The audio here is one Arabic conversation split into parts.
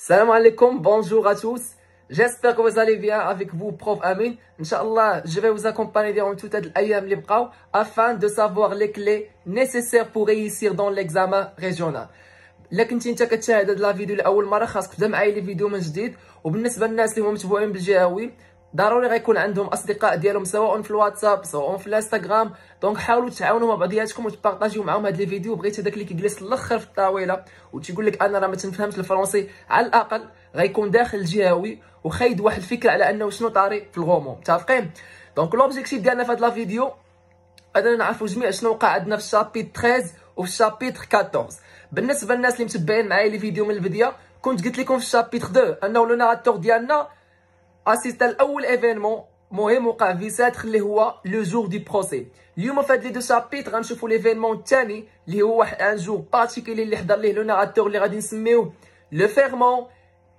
Salam alaikum, bonjour à tous. J'espère que vous allez bien avec vous, prof Amin. Inch'Allah, je vais vous accompagner durant toute l'ayam li afin de savoir les clés nécessaires pour réussir dans l'examen régional. الا كنتي انت كتشاهد هاد لا فيديو لاول مره خاصك تبدا معايا لي فيديو من جديد وبالنسبه للناس اللي هما متبوعين بالجهوي ضروري غيكون عندهم أصدقاء ديالهم سواء في الواتساب سواء في الإنستغرام. donc حاولوا تعاونوا مع بعضياتكم وتبارطاجيو معاهم هاد les vidéos. بغيت هذاك اللي كيجلس الأخر في الطاولة وتيقول لك أنا راه ما تنفهمش الفرنسي. على الأقل غيكون داخل الجهوي وخايد واحد الفكرة على أنه شنو طاري في الغومو. متفقين؟ donc l'objectif ديالنا في هاد la vidéo أننا نعرفوا جميع شنو وقع عندنا في ال chapitre 13 وفي ال chapitre 14 بالنسبة للناس اللي متبعين معايا les vidéos من البدايه كنت قلت لكم في ال chapitre 2 أنه le narrateur ديالنا assista لاول événement مهم وقع في Bicêtre اللي هو le jour du procès اليوم في هاد les deux chapitres غنشوفوا l'événement الثاني اللي هو واحد un jour particulier اللي حضر ليه le narrateur اللي غادي نسميوه le ferrement et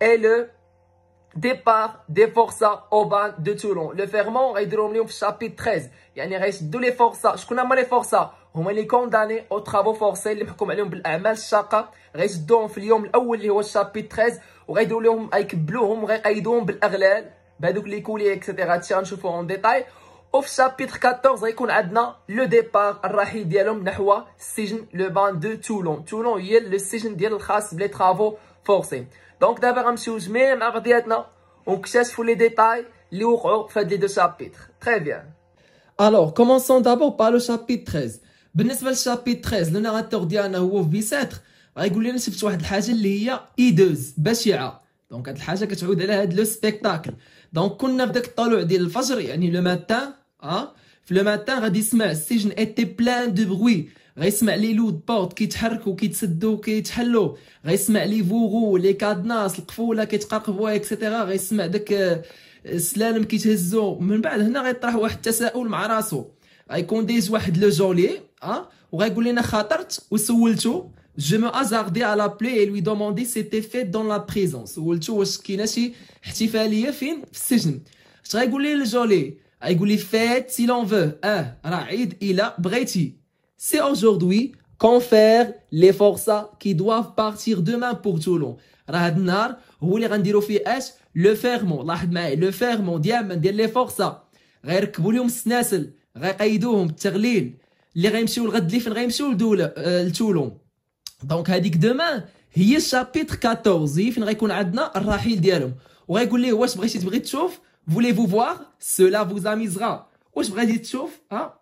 le départ des forçats au bagne de Toulon le ferrement غيديروهم لهم في ال chapitre 13 يعني غيشدوا les forçats شكون هما les forçats هما les condamnés aux travaux forcés اللي محكوم عليهم بالاعمال الشاقه غيشدوهم في اليوم الأول اللي هو ال chapitre 13 وغيديروا لهم غيكبلوهم وغيقيدوهم بالاغلال بهذوك les colliers et cetera هادشي غنشوفو en détail وفي ال chapitre 14 غيكون عندنا le départ الرحيل ديالهم نحو السجن le bagne de Toulon تولون هي السجن ديال الخاص ب les travaux forcés donc دابا غنمشيو جميع مع بعضياتنا ونكتشفوا les détails اللي وقعوا في هاد les deux chapitres très bien Alors, commençons d'abord par le chapitre 13. بالنسبة لل chapitre 13 le narrateur ديالنا هو في Bicêtre غيقول لنا شفت واحد الحاجة اللي هي hideuse بشعة. donc هاد الحاجة كتعود على هاد le spectacle. donc كنا في داك الطلوع ديال الفجر يعني le matin آه في le matin غادي يسمع السجن était plein de bruit. غيسمع les lourdes portes كيتحركوا كيتسدوا كيتحلوا غيسمع les verrous les cadenas القفولة كيتقرقبوا et cetera غيسمع داك السلالم كيتهزوا من بعد هنا غيطرح واحد التساؤل مع راسو. غيكون دايز واحد le geôlier آه وغيقول لنا خاطرت وسولتو. je me hasardai à l'appeler et à lui demander si c'était fête dans la prison سولتو واش كاينة شي احتفاليه فين في السجن اش غيقول لي ال geôlier غيقول لي fête si l'on veut آه راه عيد إلى بغيتي c'est aujourd'hui qu'on ferre les forçats qui doivent partir demain pour Toulon راه هاد النهار هو اللي غنديرو فيه اش le ferrement لاحظ معايا le ferrement ديال من ديال les forçats غيركبوا لهم السناسل غيقيدوهم التغليل اللي غيمشيو لغد لي فين غيمشيو لدوله آه لتولون donc هذيك demain هي ال chapitre 14 هي فين غيكون عندنا الرحيل ديالهم وغيقول ليه واش بغيتي تبغي تشوف voulez-vous voir cela vous amusera واش بغيتي تشوف ها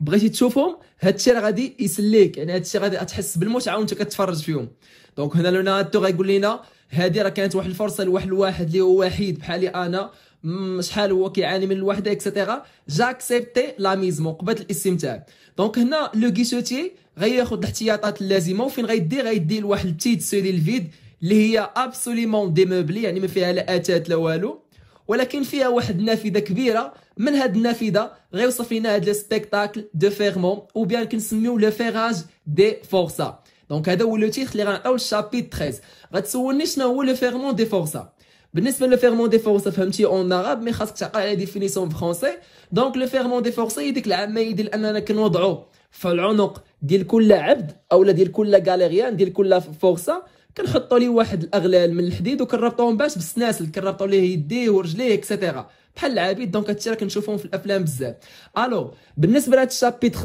بغيتي تشوفهم هادشي راه غادي يسليك يعني هادشي غادي تحس بالمتعه وانت كتفرج فيهم donc هنا le narrateur غيقول لنا هادي راه كانت واحد الفرصه لواحد الواحد اللي هو وحيد بحالي أنا شحال هو كيعاني من الوحده et cetera j'acceptai l'amusement قبل الاستمتاع donc هنا le guichetier غياخذ الاحتياطات اللازمة وفين غيدي؟ غيدي لواحد ال petite cellule vide اللي هي absolument démeublée يعني ما فيها لا اثاث لا والو. ولكن فيها واحد النافذة كبيرة. من هاد النافذة؟ غيوصف لنا هاد ال spectacle du ferrement ou bien كنسميو le ferrage des forçats donc هذا هو le titre اللي غنعطيو لل chapitre 13 غتسولني شنو هو le ferrement des forçats بالنسبة le ferrement des forçats فهمتي؟ en arabe mais خاصك تعقل على définition française donc le ferrement des forçats هي ديك العملية ديال أننا كنوضعو في العنق ديال كل عبد اولا ديال كل galérien ديال كل forçat كنحطوا ليه واحد الأغلال من الحديد وكنربطوهم باش بالسناسل كنربطوا ليه يديه ورجليه et cetera بحال العبيد donc هادشي راه كنشوفوهم في الأفلام بزاف. alors بالنسبة لهاد ال chapitre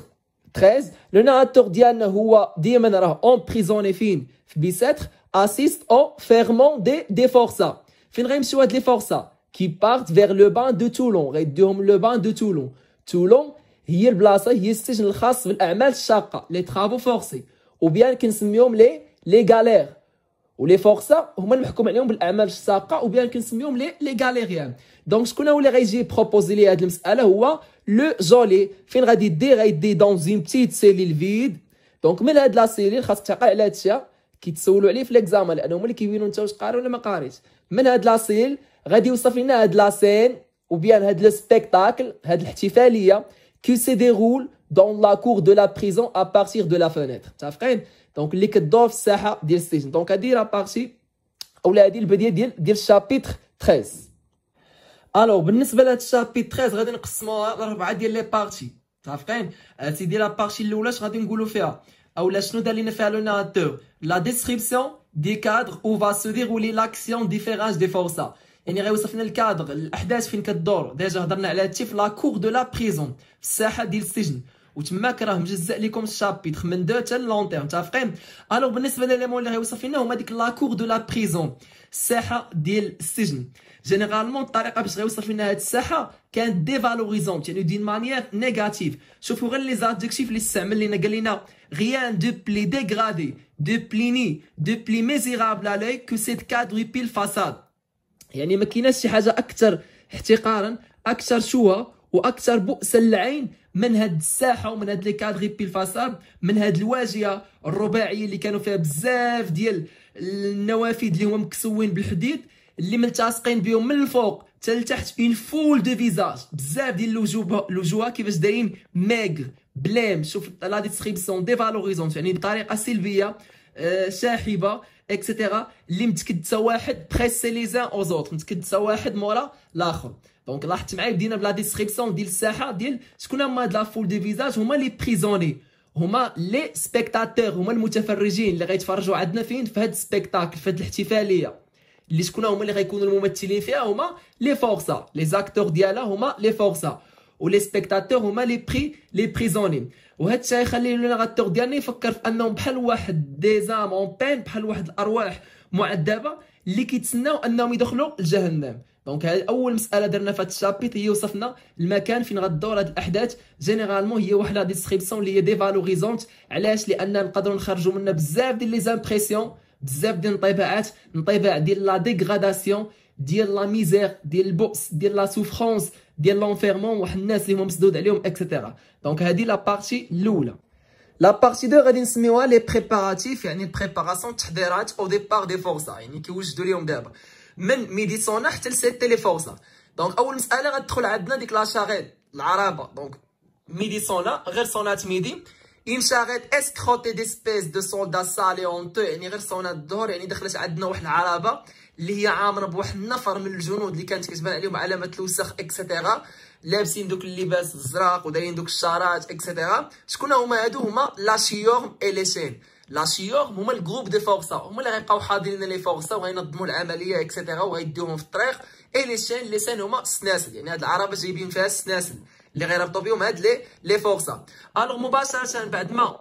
13 le narrateur ديالنا هو ديما راه un prisonnier فين؟ في Bicêtre assiste au ferrement des des forçats فين غيمشيو هاد les forçats؟ qui partent vers le bagne de Toulon غيديوهم le bagne de Toulon تولون هي البلاصة هي السجن الخاص بالأعمال الشاقة les travaux forcés ou bien كنسميهم les les galères و les forçats هما المحكوم عليهم بالأعمال الشاقة ou bien كنسميهم les les galériens donc شكون هو اللي غيجي proposer لي هاد المسألة؟ هو le geôlier. فين غادي دي غيدي dans une petite cellule vide donc من هاد la cellule خاصك تعقل على هادشي كيتسولوا عليه في l'examen لأنه هما اللي كيبينوا انت واش قاري ولا ما قاريش. من هاد la cellule غادي يوصف لنا هاد la scène ou bien هاد le spectacle هاد الاحتفالية. qui se déroule dans la cour de la prison à partir de la fenêtre متفقين donc اللي كدور في الساحه ديال السجن donc هادي la partie اولا هادي البدايه ديال ديال ال chapitre 13 alors بالنسبة لهاد ال chapitre 13 غادي نقسموها لاربعه ديال les parties متفقين سيدي la partie الاولى اش غادي نقولوا فيها اولا شنو دار لنا فيها le narrateur la description du cadre où va se dérouler l'action du ferrage des forçats يعني غيوصفنا الكادر. الأحداث فين كدور؟ déjà هضرنا على هادشي في la cour de la prison في الساحة ديال السجن. وتماك راه مجزء لكم ال chapitre من deux حتى لون terme متفقين؟ Alors بالنسبة لليمون اللي غيوصف لنا هما ديك la cour de la prison الساحة ديال السجن. généralement الطريقة باش غيوصف لنا هاد الساحة كانت dévalorisante يعني d'une manière négative شوفوا غير les adjectifs اللي استعمل لنا قال لنا de plus dégradé de plus ni de plus misérable à l'œil que cette quadruple façade. يعني ما كايناش شي حاجة أكثر احتقارا أكثر تشوه وأكثر بؤسا للعين من هاد الساحة ومن هاد لي quadruple façade من هاد الواجهة الرباعية اللي كانوا فيها بزاف ديال النوافذ اللي هما مكسوين بالحديد اللي ملتصقين بهم من الفوق حتى لتحت une foule de visages بزاف ديال الوجوه الوجوه كيفاش دايرين maigres, blêmes. شوف la description dévalorisante يعني بطريقة سلبية آه شاحبة. etcetera اللي متكدسة واحد pressés les uns aux autres متكدسة واحد مورا الآخر donc لاحظت معايا بدينا ب la description ديال الساحه ديال شكون هما هاد la foule de visages هما les prisonniers هما les spectateurs هما المتفرجين اللي غيتفرجوا عندنا فين في هاد ال spectacle في هاد الاحتفاليه اللي شكون هما اللي غيكونوا الممثلين فيها هما les forçats les acteurs ديالها هما les forçats و les spectateurs هما les pri- les prisonniers وهذا الشيء يخلي le narrateur ديالنا يفكر في أنهم بحال واحد des âmes en peine بحال واحد الأرواح معذبة اللي كيتسناو أنهم يدخلوا لجهنم. donc هذه أول مسألة درنا في هذا ال chapitre هي وصفنا المكان فين غدور هذه الأحداث. généralement هي واحد la description اللي هي dévalorisante علاش؟ لأن نقدروا نخرجوا منها بزاف ديال les impressions بزاف ديال الانطباعات. انطباع ديال la dégradation ديال la misère ديال البؤس ديال la souffrance ديال l'enfermement واحد الناس اللي هما مسدود عليهم etcetera donc هذه la partie الاولى la partie deux غادي نسميوها les préparatifs يعني ال préparation التحضيرات أو départ des forçats يعني كيوجدوا ليهم دابا. من midi sonna حتى ل c'étaient les forçats donc أول مسألة غتدخل عندنا ديك la charrette العربة. donc midi sonna غير صونات midi. une charrette escortée d'espèces de soldats sales et honteux يعني غير صونات الظهر يعني دخلت عندنا واحد العربه اللي هي عامرة بواحد النفر من الجنود اللي كانت كتبان عليهم علامة الوسخ etcetera لابسين دوك اللباس الزراق ودايرين دوك الشارات etcetera شكون هما؟ هادو هما la chiourme et les chaînes la chiourme هما ال groupe des forçats. هما اللي غيبقاو حاضرين les forçats وغينظموا العملية etcetera وغيديوهم في الطريق. et les chaînes les chaînes هما السناسل يعني هاد العربة جايبين فيها السناسل اللي غيربطوا بهم هاد لي les forçats. Alors مباشرة بعد ما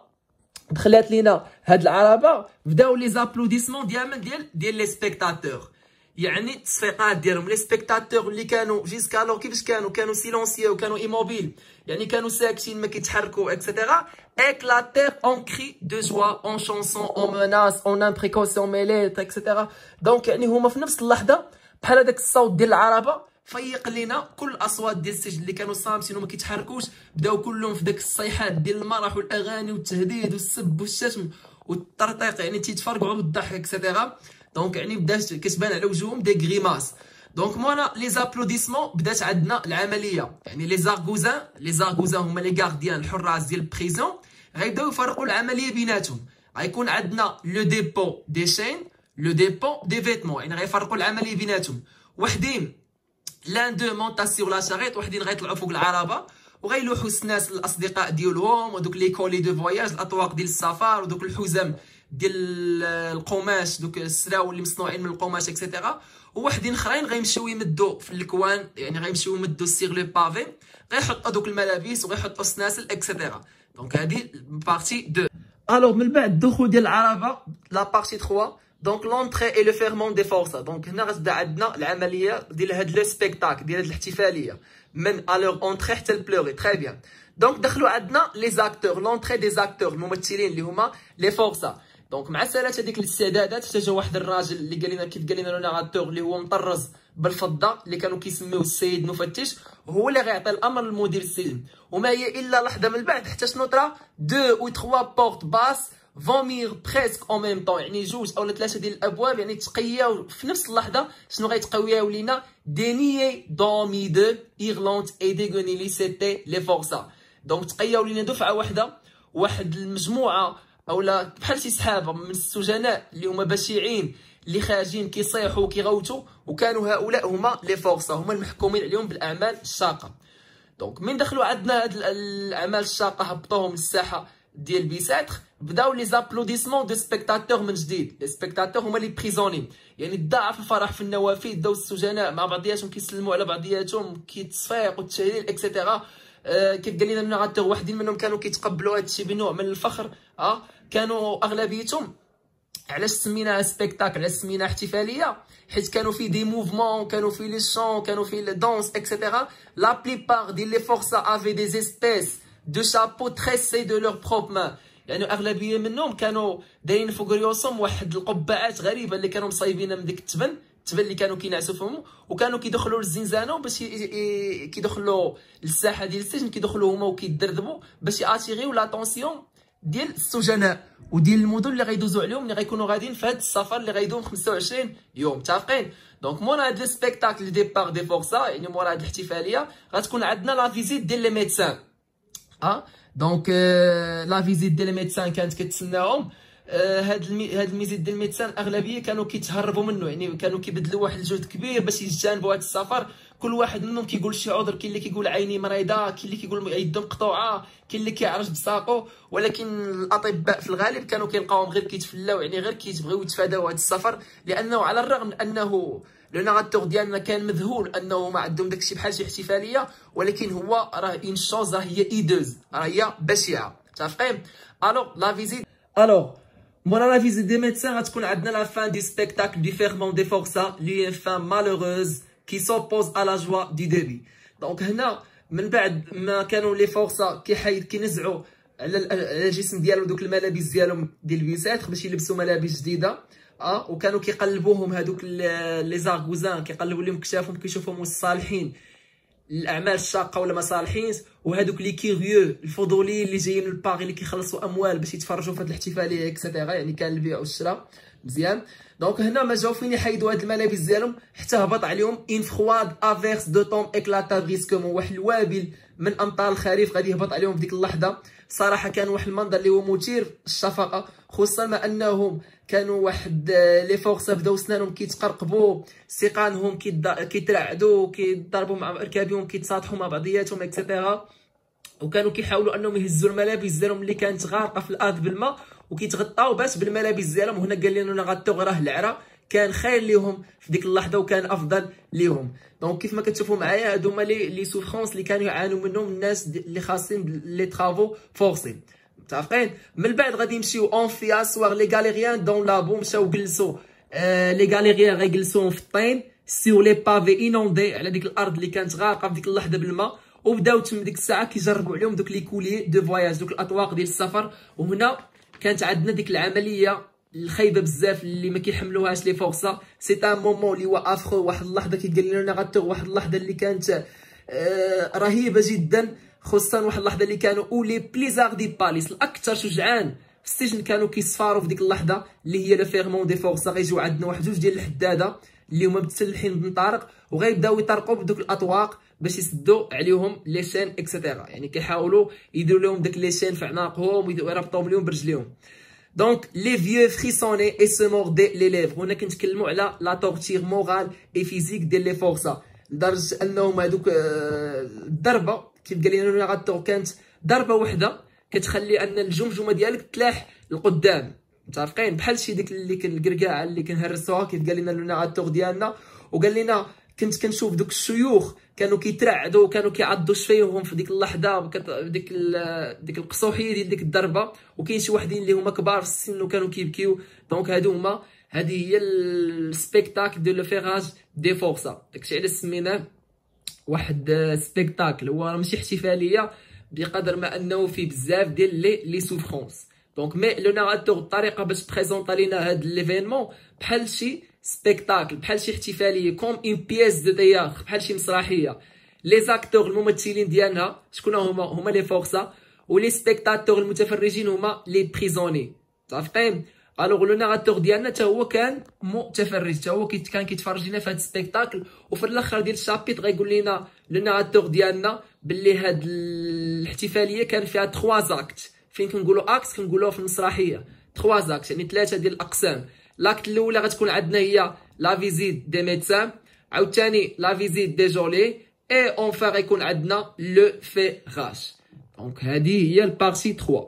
دخلات لينا هاد العربة بداو les applaudissements ديال ديال ديال les spectateurs يعني التصفيقات ديالهم. les spectateurs اللي كانوا jusqu'alors كيفاش كانوا؟ كانوا silencieux وكانوا immobiles يعني كانوا ساكتين ما كيتحركوا etcetera éclater en cri de joie en chanson en menace en imprécaution mêlée etcetera donc يعني هما في نفس اللحظة بحال هذاك الصوت ديال العربة فيق لينا كل الاصوات ديال السجن اللي كانوا صامتين وما كيتحركوش. بداو كلهم في داك الصيحات ديال المرح والاغاني والتهديد والسب والشتم والطرطيق يعني تيتفرقعوا بالضحك etcetera donc يعني بدات كتبان على وجوههم des grimaces donc مولا لي زابلوديسمون بدات عندنا العملية. يعني les argousins les argousins هما les gardiens الحراس ديال ال prison. غيبداو يفرقوا العملية بيناتهم. غيكون عندنا le dépôt des chaînes le dépôt des vêtements يعني غيفرقوا العملية بيناتهم. وحدين l'un d'eux monta sur la charrette وحدين غيطلعوا فوق العربه وغيلوحوا الناس الأصدقاء ديالهم ودوك les colliers de voyage الأطواق ديال السفر ودوك الحزام ديال القماش دوك السراول اللي مصنوعين من القماش etcetera وواحدين اخرين غيمشيو يمدوا في ال coin يعني غيمشيو يمدوا sur le pavé غيحطوا دوك الملابس وغيحطوا السناسل etcetera donc هادي partie 2 alors من بعد الدخول ديال العربة la partie 3 donc l'entrée et le ferrement des forçats donc هنا غتبدا عندنا العملية ديال هاد le spectacle ديال هاد الاحتفاليه من alors entrer حتى ال pleurer très bien دونك دخلوا عندنا les acteurs l'entrée des acteurs الممثلين اللي هما les forçats donc مع سالات هذيك الاستعدادات حتى جا واحد الراجل اللي قال لنا كيف قال لنا لو اللي هو مطرز بالفضه اللي كانوا كيسميوه السيد مفتش هو اللي غيعطي الأمر لمدير السجن. وما هي إلا لحظة من بعد حتى شنو طرا deux ou trois portes basses vomirent presque en même temps. يعني جوج أو ثلاثة ديال الأبواب يعني تقياو في نفس اللحظة شنو غيتقوياو لينا؟ des nuées d'hommes de hurlants et déguenillés c'étaient les forçats donc تقياو لينا دفعة واحدة. واحد المجموعة اولا بحال شي سحابه من السجناء اللي هما بشيعين اللي خارجين كيصيحوا وكيغوتوا وكانوا هؤلاء هما les forçats هما المحكومين عليهم بالأعمال الشاقة. donc من دخلوا عندنا هاد الأعمال الشاقة هبطوهم للساحة. ديال بيساتر بداو les applaudissements de spectateurs من جديد. les spectateurs هما les prisonniers يعني تضاعف الفرح في النوافذ بداو السجناء مع بعضياتهم كيسلموا على بعضياتهم كيتصفيق والتهليل etcetera كيف قال لنا ال narrateur واحدين منهم كانوا كيتقبلوا هذا الشيء بنوع من الفخر آه كانوا أغلبيتهم علاش سميناها spectacle علاش سميناها احتفالية؟ حيت كانوا فيه des mouvements كانوا فيه les chants كانوا فيه les danses etcetera la plupart ديال les forçats avaient des espèces de chapeaux tressés de leurs propres mains يعني أغلبية منهم كانوا دايرين فوق ريوسهم واحد القبعات غريبة اللي كانوا مصايبينها من ديك التبن التبن اللي كانوا كينعسوا فيهم وكانوا كيدخلوا للزنزانة باش كيدخلوا للساحة ديال السجن كيدخلوا هما وكيدردبوا باش ي attirer يو l'attention ديال السجناء وديال المدن اللي غيدوزوا عليهم اللي غيكونوا غاديين في هذا السفر اللي غيدوم 25 يوم متفقين؟ donc مورا هاد ال spectacle du départ des forçats يعني مورا هاد الاحتفاليه غتكون عندنا la visite ديال les médecins آه donc la visite ديال les médecins كانت كتسناهم هاد. هاد la visite ديال les médecins أغلبية كانوا كيتهربوا منه. يعني كانوا كيبذلوا واحد الجهد كبير باش يتجانبوا هاد السفر. كل واحد منهم كيقول شي عذر كاين اللي كيقول عيني مريضة كاين اللي كيقول يده مقطوعة كاين اللي كيعرج بساقو. ولكن الأطباء في الغالب كانوا كيلقاوهم غير كيتفلاو يعني غير كيتبغيو يتفاداو هذا السفر. لأنه على الرغم من أنه le narrateur ديالنا كان مذهول أنه ما عندهم داكشي بحال شي احتفالية ولكن هو راه une chose راه هي hideuse راه هي بشعة. متفقين alors la visite alors مورا la visite des médecins غتكون عندنا la fin du spectacle du ferrement des forçats la fin malheureuse qui s'oppose la joie du début donc هنا من بعد ما كانوا les forçats كيحيد كينزعوا على الجسم ديالهم دوك الملابس ديالهم ديال البيساتر باش يلبسوا ملابس جديدة. آه وكانوا كيقلبوهم هذوك les argousins كيقلبوا لهم كتافهم كيشوفوهم صالحين. الأعمال الشاقة ولا ما صالحينش وهذوك les curieux الفضوليين اللي جايين من الباغي اللي كيخلصوا أموال باش يتفرجوا في هذه الاحتفالية et cetera يعني كان البيع والشراء. مزيان. donc هنا ما جاو فين يحيدوا هاد الملابس ديالهم؟ حتى هبط عليهم une froide averse d'automne éclata brusquement واحد الوابل من أمطار الخريف غادي يهبط عليهم في ديك اللحظة. صراحة كان واحد المنظر اللي هو مثير الشفقه خصوصا ما أنهم كانوا واحد les forçats بداو سنانهم كيتقرقبوا سيقانهم كيترعدوا كيضربوا مع ركابهم كيتصاطحوا مع بعضياتهم et cetera وكانوا كيحاولوا أنهم يهزوا الملابس ديالهم اللي كانت غارقة في الأرض بالماء وكيتغطاو باش بالملابس ديالهم. وهنا قال le narrateur راه العرا. كان خير ليهم في ديك اللحظة وكان أفضل ليهم. donc كيف ما كتشوفوا معايا هادو هما les les souffrances اللي كانوا يعانوا منهم الناس اللي خاصين les travaux forcés متفقين؟ من بعد غادي نمشيو on fait asseoir les galériens dans la boue مشاو جلسوا. les galériens غيجلسوهم في الطين sur les pavés inondés على ديك الأرض اللي كانت غارقة في ديك اللحظة بالماء. وبداو تم ديك الساعة كيجربوا عليهم دوك les colliers de voyage دوك الأطواق ديال السفر. وهنا كانت عندنا ديك العملية الخايبة بزاف اللي ما كيحملوهاش les forçats c'est un moment اللي هو افخو واحد اللحظة كيقال لنا غاتوغ واحد اللحظة اللي كانت آه رهيبة جدا. خصوصا واحد اللحظة اللي كانوا où les plus hardis pâlissent الأكثر شجعان في السجن كانوا كيصفاروا في ديك اللحظة اللي هي le ferrement des forçats غيجيو عندنا واحد جوج ديال الحدادة اللي هما متسلحين بمطارق وغيبداو يطرقوا بدوك الأطواق باش يسدوا عليهم les chaînes et cetera يعني كيحاولوا يديروا لهم داك les chaînes في عناقهم ويربطوهم لهم برجليهم. donc les vieux frissonnaient et se mordaient les lèvres هنا كنتكلموا على la torture morale et physique ديال les forçats لدرجه انهم هذوك الضربه كيف قال le narrateur كانت ضربه وحده كتخلي ان الجمجمه ديالك تلاح لقدام متفقين بحال شي ديك اللي الكركاع اللي كنهرسوها كيف قال لنا le narrateur ديالنا وقال لنا كنت كنشوف دوك الشيوخ كانوا كيترعدوا كانوا كيعضوا شفايهم في ديك اللحظة ديك ديك القصوحية ديال ديك الضربة وكاين شي وحدين اللي هما كبار في السن وكانوا كيبكيو. donc هادو هما هذه هي ال spectacle de le ferrage des forçats. داكشي علاش سميناه واحد spectacle. هو ماشي احتفالية بقدر ما أنه فيه بزاف ديال les les souffrances. donc mais le narrateur الطريقة باش présenta لينا هاد l'événement بحال شي spectacle بحال شي احتفاليه comme une pièce de théâtre بحال شي مسرحيه les acteurs الممثلين ديالنا شكون هما هما les forçats و les spectateurs المتفرجين هما les prisonniers متفقين alors le narrateur ديالنا حتى هو كان متفرج حتى هو كان كيتفرج لنا في هذا ال spectacle وفي الآخر ديال ال chapitre غيقول لنا le narrateur ديالنا باللي هاد الاحتفاليه كان فيها 3 زاكت فين كنقولوا actes كنقولوها في المسرحيه 3 زاكت يعني ثلاثة ديال الاقسام l'acte الاولى غتكون عندنا هي la visite des médecins عاوتاني la visite des geôliers et enfin غيكون عندنا le ferrage donc هذه هي ال partie 3